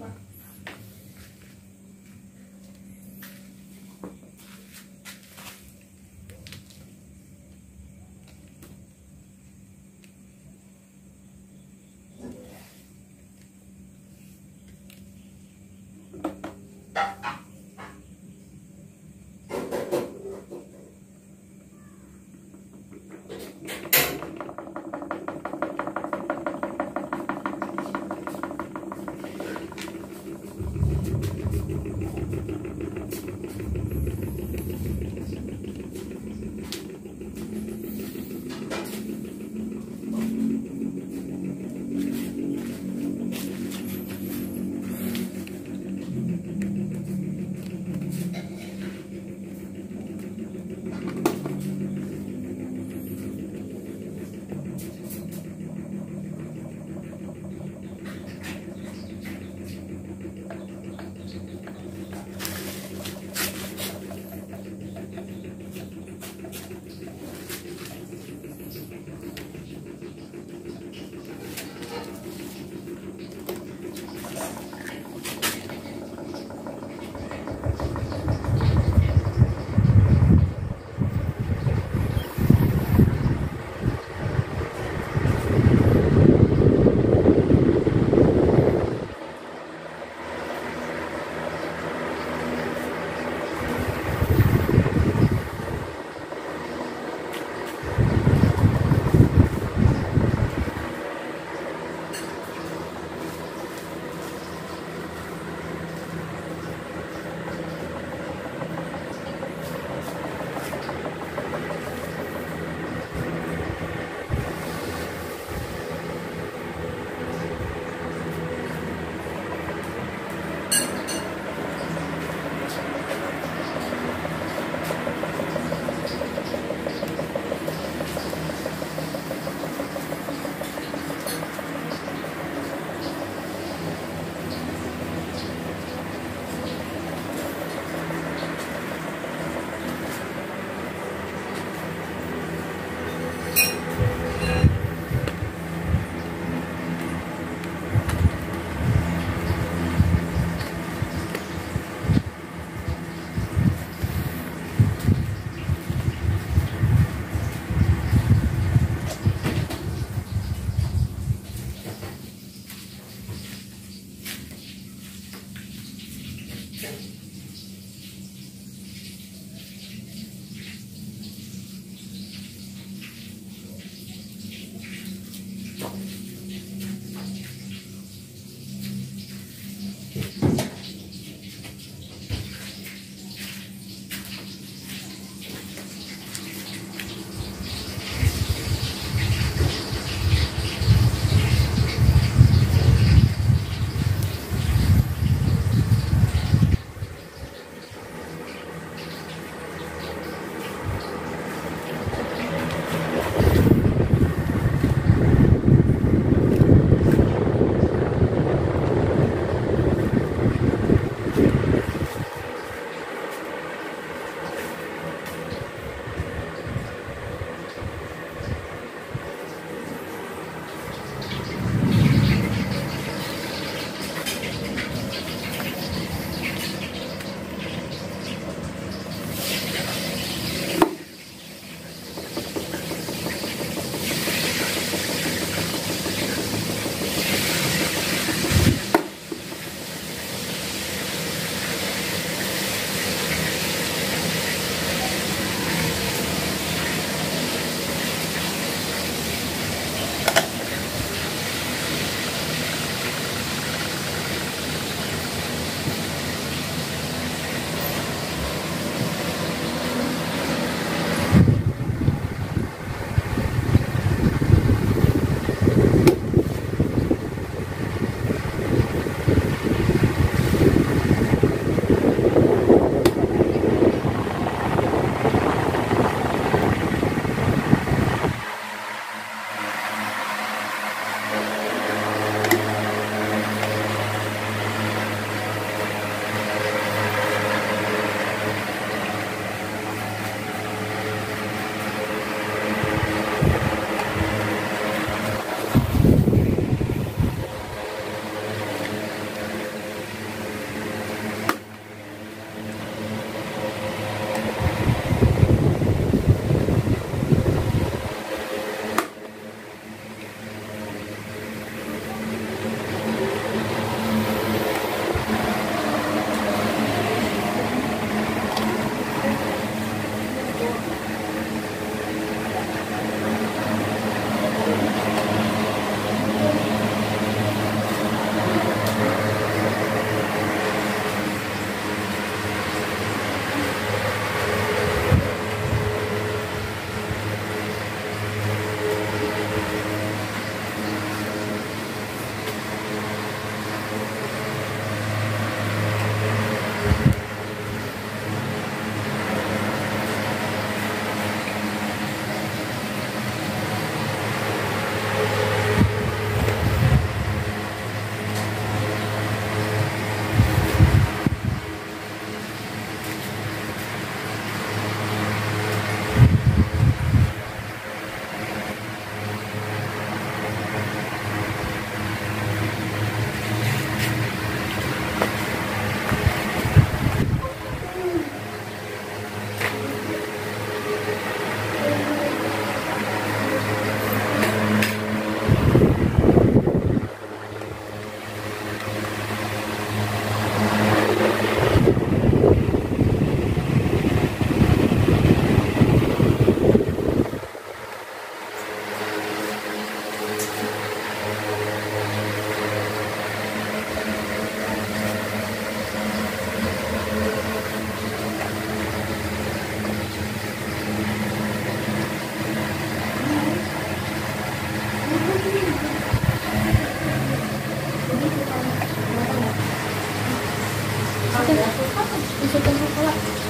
Bye-bye. Masuk ke sekolah.